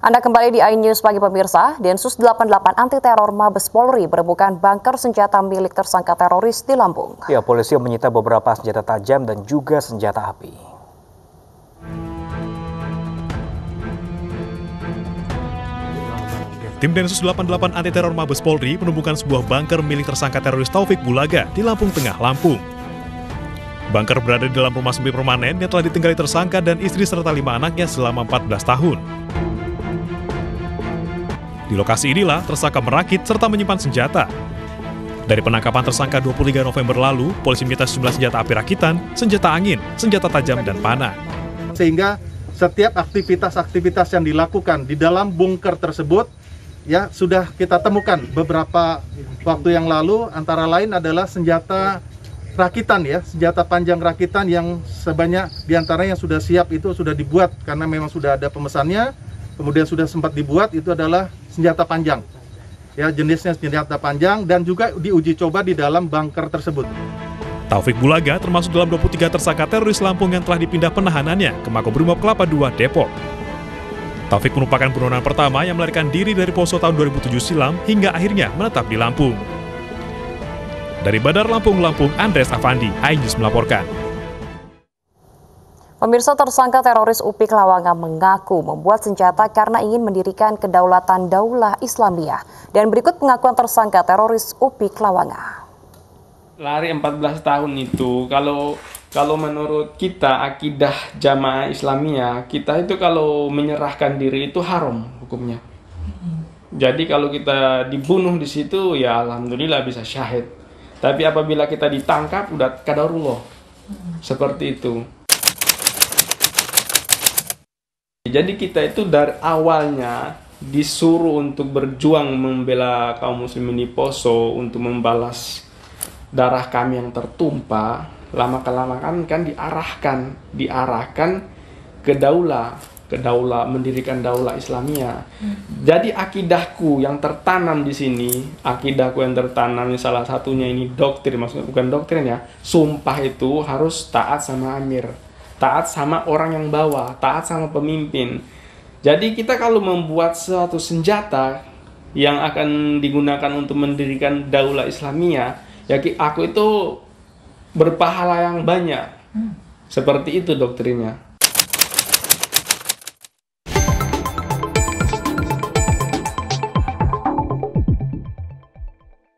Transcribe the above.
Anda kembali di iNews pagi pemirsa. Densus 88 anti teror Mabes Polri menemukan bunker senjata milik tersangka teroris di Lampung. Ya, polisi menyita beberapa senjata tajam dan juga senjata api. Tim Densus 88 anti teror Mabes Polri menemukan sebuah bunker milik tersangka teroris Taufik Bulaga di Lampung Tengah, Lampung. Bunker berada di dalam rumah semi permanen yang telah ditinggali tersangka dan istri serta lima anaknya selama 14 tahun. Di lokasi inilah tersangka merakit serta menyimpan senjata. Dari penangkapan tersangka 23 November lalu, polisi menyita sejumlah senjata api rakitan, senjata angin, senjata tajam, dan panah. Sehingga setiap aktivitas-aktivitas yang dilakukan di dalam bunker tersebut ya sudah kita temukan beberapa waktu yang lalu antara lain adalah senjata rakitan ya, senjata panjang rakitan yang sebanyak di antaranya yang sudah siap itu sudah dibuat karena memang sudah ada pemesannya, kemudian sudah sempat dibuat itu adalah senjata panjang. Ya, jenisnya senjata panjang dan juga diuji coba di dalam bunker tersebut. Taufik Bulaga termasuk dalam 23 tersangka teroris Lampung yang telah dipindah penahanannya ke Makobrimob Kelapa II Depok. Taufik merupakan buronan pertama yang melarikan diri dari Poso tahun 2007 silam hingga akhirnya menetap di Lampung. Dari Badar Lampung, Lampung, Andres Avandi, iNews melaporkan. Pemirsa tersangka teroris Upik Lawangan mengaku membuat senjata karena ingin mendirikan kedaulatan daulah Islamiyah. Dan berikut pengakuan tersangka teroris Upik Lawangan. Lari 14 tahun itu, kalau kalau menurut kita akidah jamaah Islamiyah, kita itu kalau menyerahkan diri itu haram hukumnya. Jadi kalau kita dibunuh di situ ya alhamdulillah bisa syahid. Tapi apabila kita ditangkap udah kadarullah. Seperti itu. Jadi kita itu dari awalnya disuruh untuk berjuang membela kaum muslimin di Poso untuk membalas darah kami yang tertumpah lama kelamaan kan diarahkan diarahkan ke daulah ke daulah mendirikan daulah Islamia. Hmm. Jadi akidahku yang tertanam di sini, akidahku yang tertanam salah satunya ini doktrin maksudnya bukan doktrin ya. Sumpah itu harus taat sama amir, taat sama orang yang bawa, taat sama pemimpin. Jadi kita kalau membuat suatu senjata yang akan digunakan untuk mendirikan daulah Islamia, ya aku itu berpahala yang banyak. Hmm. Seperti itu doktrinnya.